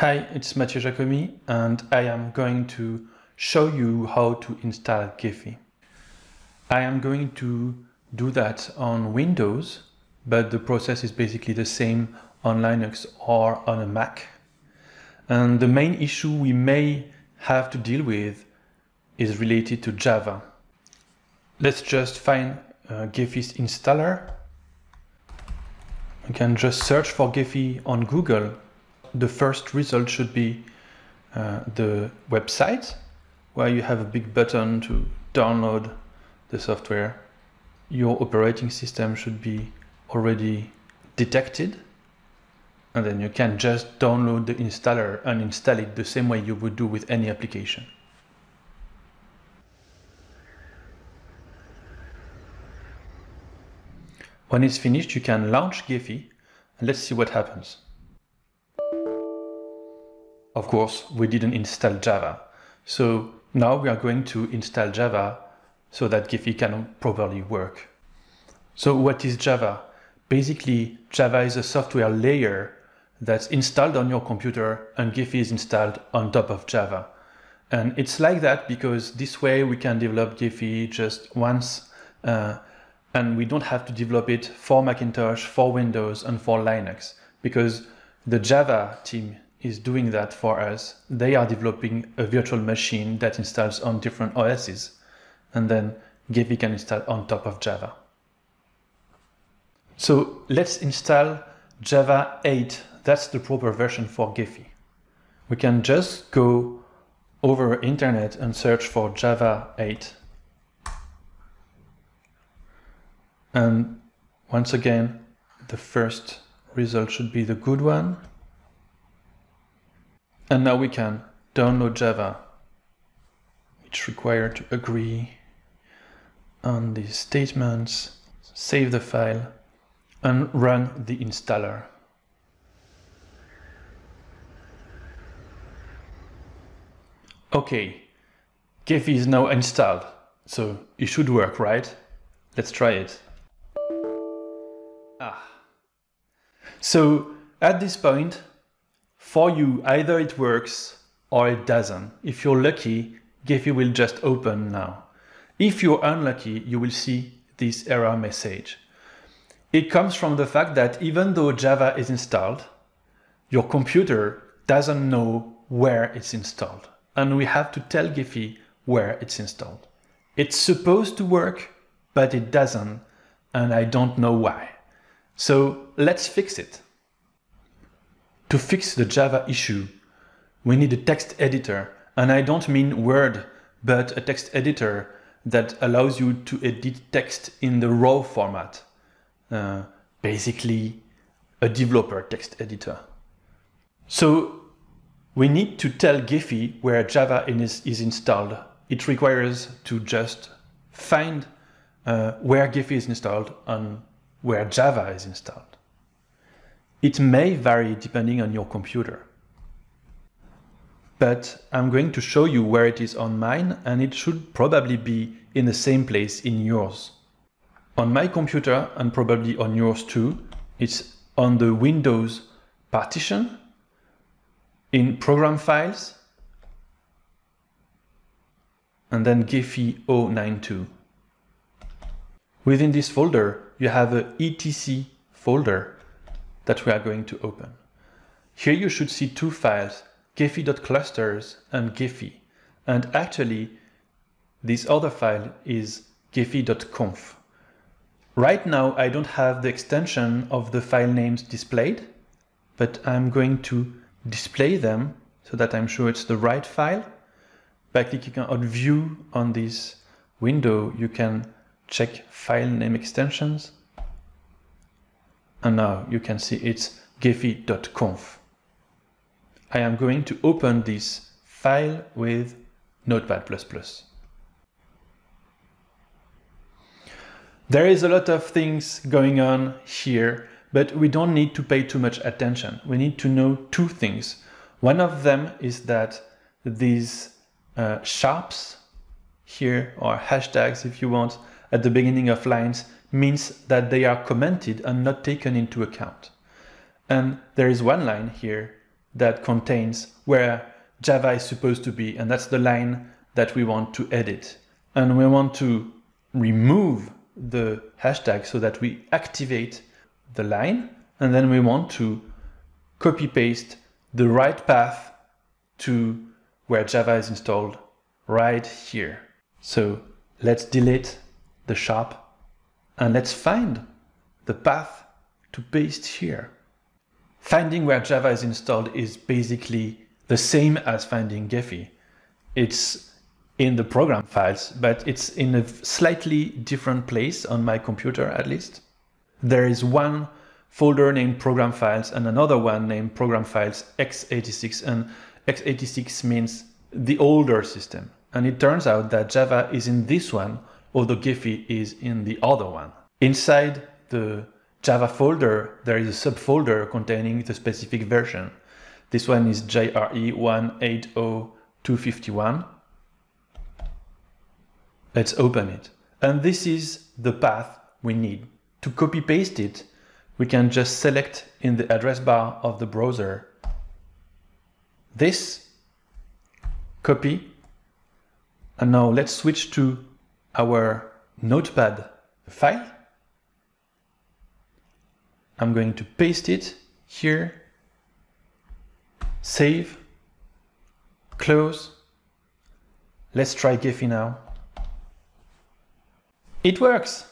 Hi, it's Mathieu Jacomy and I am going to show you how to install Gephi. I am going to do that on Windows, but the process is basically the same on Linux or on a Mac. And the main issue we may have to deal with is related to Java. Let's just find uh, Gephi's installer. You can just search for Gephi on Google the first result should be uh, the website where you have a big button to download the software. Your operating system should be already detected and then you can just download the installer and install it the same way you would do with any application. When it's finished, you can launch Gephi and let's see what happens. Of course, we didn't install Java. So now we are going to install Java so that Gephi can properly work. So what is Java? Basically, Java is a software layer that's installed on your computer and Gephi is installed on top of Java. And it's like that because this way we can develop Gephi just once uh, and we don't have to develop it for Macintosh, for Windows, and for Linux because the Java team is doing that for us. They are developing a virtual machine that installs on different OSs, and then Gephi can install on top of Java. So let's install Java 8. That's the proper version for Gephi. We can just go over internet and search for Java 8. And once again, the first result should be the good one. And now we can download Java. It's required to agree on these statements, save the file, and run the installer. Okay, Gephi is now installed, so it should work, right? Let's try it. Ah. So at this point, for you, either it works or it doesn't. If you're lucky, Gephi will just open now. If you're unlucky, you will see this error message. It comes from the fact that even though Java is installed, your computer doesn't know where it's installed. And we have to tell Gephi where it's installed. It's supposed to work, but it doesn't, and I don't know why. So let's fix it. To fix the Java issue, we need a text editor. And I don't mean Word, but a text editor that allows you to edit text in the raw format. Uh, basically, a developer text editor. So we need to tell Gephi where Java is, is installed. It requires to just find uh, where Gephi is installed and where Java is installed. It may vary depending on your computer. But I'm going to show you where it is on mine and it should probably be in the same place in yours. On my computer and probably on yours too, it's on the Windows partition, in program files, and then Gephi 092. Within this folder, you have a etc folder that we are going to open. Here you should see two files, gephi.clusters and gephi. And actually, this other file is gephi.conf. Right now, I don't have the extension of the file names displayed, but I'm going to display them so that I'm sure it's the right file. By clicking on View on this window, you can check file name extensions and now you can see it's gephi.conf. I am going to open this file with Notepad++. There is a lot of things going on here, but we don't need to pay too much attention. We need to know two things. One of them is that these uh, sharps here, or hashtags if you want, at the beginning of lines means that they are commented and not taken into account. And there is one line here that contains where Java is supposed to be, and that's the line that we want to edit. And we want to remove the hashtag so that we activate the line, and then we want to copy paste the right path to where Java is installed right here. So let's delete the sharp and let's find the path to paste here. Finding where Java is installed is basically the same as finding Gephi. It's in the program files, but it's in a slightly different place on my computer at least. There is one folder named program files and another one named program files x86 and x86 means the older system. And it turns out that Java is in this one, although Gephi is in the other one. Inside the Java folder, there is a subfolder containing the specific version. This one is JRE 180251. Let's open it. And this is the path we need. To copy paste it, we can just select in the address bar of the browser this, copy, and now let's switch to our notepad file. I'm going to paste it here, save, close. Let's try Gephi now. It works!